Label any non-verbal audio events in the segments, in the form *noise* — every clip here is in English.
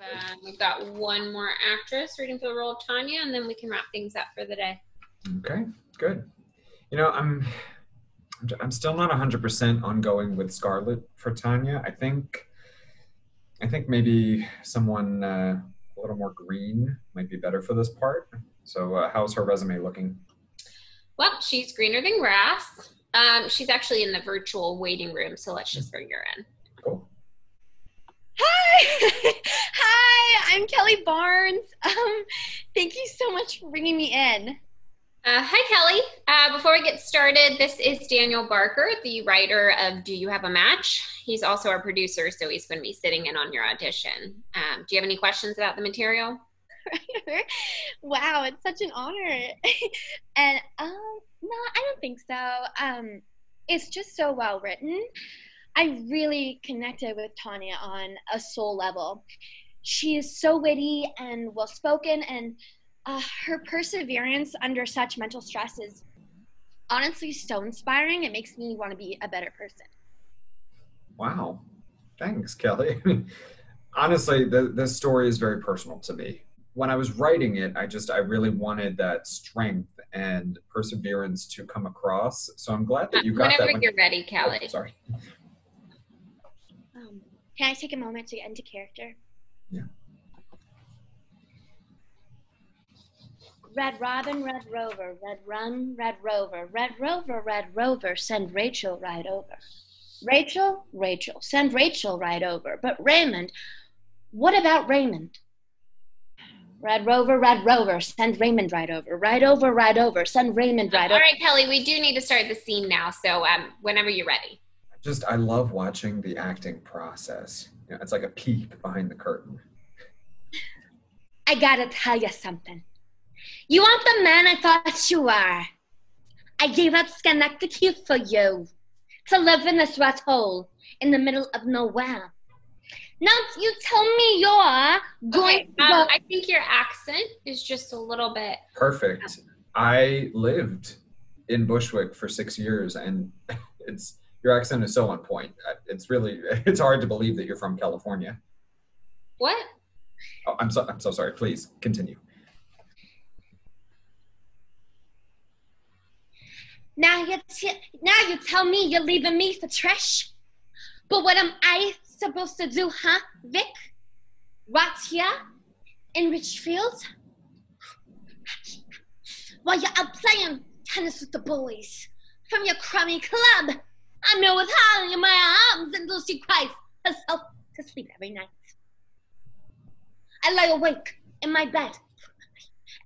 Um, we've got one more actress reading for the role of Tanya, and then we can wrap things up for the day. Okay, good. You know, I'm I'm still not 100% ongoing with Scarlet for Tanya. I think I think maybe someone uh, a little more green might be better for this part. So, uh, how's her resume looking? Well, she's greener than grass. Um, she's actually in the virtual waiting room, so let's just bring her in. *laughs* Hi. I'm Kelly Barnes. *laughs* Um, thank you so much for bringing me in. Uh, hi, Kelly. Uh, before we get started, this is Daniel Barker, the writer of Do You Have a Match? He's also our producer, so he's going to be sitting in on your audition. Um, do you have any questions about the material? *laughs* wow, it's such an honor. and um, no, I don't think so. Um, it's just so well written. I really connected with Tanya on a soul level. She is so witty and well spoken, and uh, her perseverance under such mental stress is honestly so inspiring. It makes me want to be a better person. Wow. Thanks, Kelly. *laughs* Honestly, the, this story is very personal to me. When I was writing it, I just, I really wanted that strength and perseverance to come across. So I'm glad that you got Whenever that. Whenever you're ready, Kelly. Oh, sorry. Um, can I take a moment to get into character? Yeah. Red Robin, Red Rover, Red Run, Red Rover, Red Rover, Red Rover, send Rachel right over. Rachel, Rachel, send Rachel right over. But Raymond, what about Raymond? Red Rover, Red Rover, send Raymond right over. Right over, right over, send Raymond right All over. All right, Kelly, we do need to start the scene now, so um, whenever you're ready. Just, I love watching the acting process. You know, it's like a peek behind the curtain. I gotta tell you something. You aren't the man I thought you were. I gave up Schenectady for you to live in this rat hole in the middle of nowhere. Now you tell me you're going Okay, to um, go. I think your accent is just a little bit. Perfect. I lived in Bushwick for six years, and *laughs* it's your accent is so on point. It's really *laughs* it's hard to believe that you're from California. What? Oh, I'm so I'm so sorry. Please continue. Now you t- now you tell me you're leaving me for trash. But what am I supposed to do, huh, Vic? Right here in Richfield? While you're out playing tennis with the boys from your crummy club, I'm here with Holly in my arms and Lucy cries herself to sleep every night. I lie awake in my bed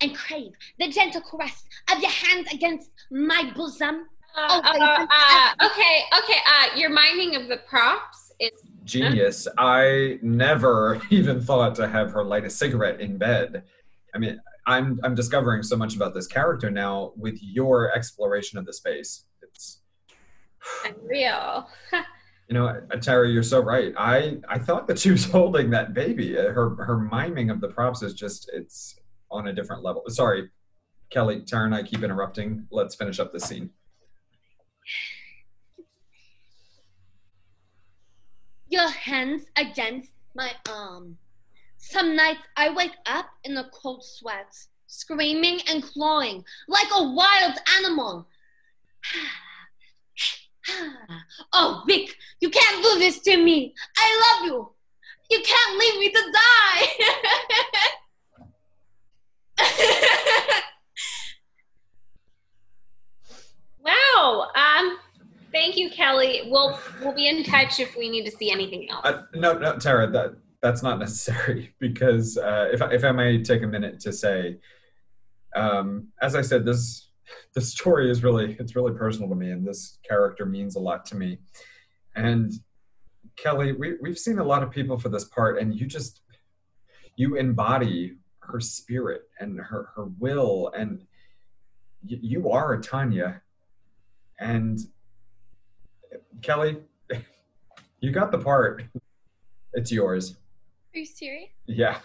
and crave the gentle caress of your hands against my bosom. Uh, Oh, uh, uh, okay, okay. Uh, your minding of the props is Genius. I never *laughs* even thought to have her light a cigarette in bed. I mean, I'm I'm discovering so much about this character now with your exploration of the space. Unreal. *laughs* you know, Tara, you're so right. I I thought that she was *laughs* holding that baby. Uh, Her her miming of the props is just it's on a different level. Sorry, Kelly, Tara, and I keep interrupting. Let's finish up this scene. Your hands against my arm. Some nights I wake up in the cold sweat, screaming and clawing like a wild animal. *sighs* *sighs* *sighs* oh, Vic, you can't do this to me. I love you. You can't leave me to die. *laughs* Wow. Um, thank you, Kelly. We'll we'll be in touch if we need to see anything else. Uh, no, no, Tara, that that's not *laughs* necessary because uh, if I, if I may take a minute to say, um, as I said, this the story is really it's really personal to me, and this character means a lot to me. And Kelly, we we've seen a lot of people for this part, and you just you embody her spirit and her her will, and y- you are a Tanya. And Kelly, *laughs* you got the part. It's yours. Are you serious? Yeah.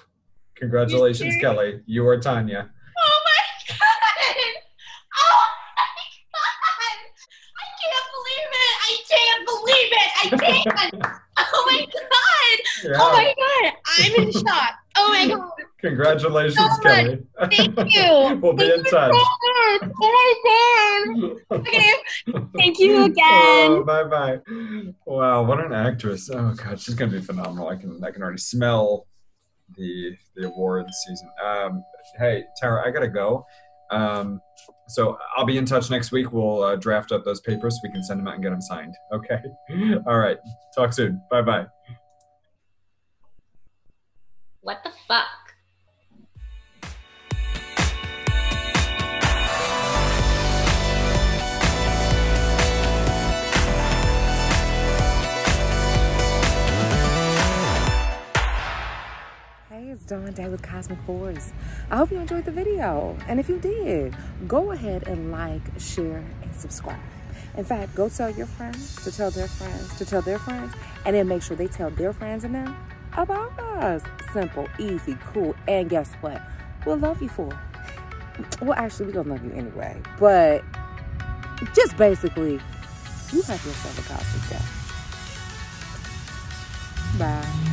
Congratulations? Kelly. You are Tanya. Oh my god! Oh my god! I can't believe it! I can't *laughs* believe it! I can't! oh my god! Yeah. Oh my god, I'm in shock. Oh my god. Congratulations, So. Kelly. Thank *laughs* you. we'll be Thank in you touch. so. Oh my god. Okay. Thank you *laughs* again. Oh, bye bye. Wow, what an actress! Oh god, she's gonna be phenomenal. I can I can already smell the the awards season. Um, hey Tara, I gotta go. Um, so I'll be in touch next week. We'll uh, draft up those papers so we can send them out and get them signed. *laughs* Okay. All right. Talk soon. Bye bye. What the fuck? Day with Cosmic Force. I hope you enjoyed the video. And if you did, go ahead and like, share, and subscribe. In fact, go tell your friends to tell their friends to tell their friends, and then make sure they tell their friends and them about us. Simple, easy, cool, and guess what? We'll love you for. Well, actually, we're gonna love you anyway. But just basically, you have yourself a cosmic day. Bye.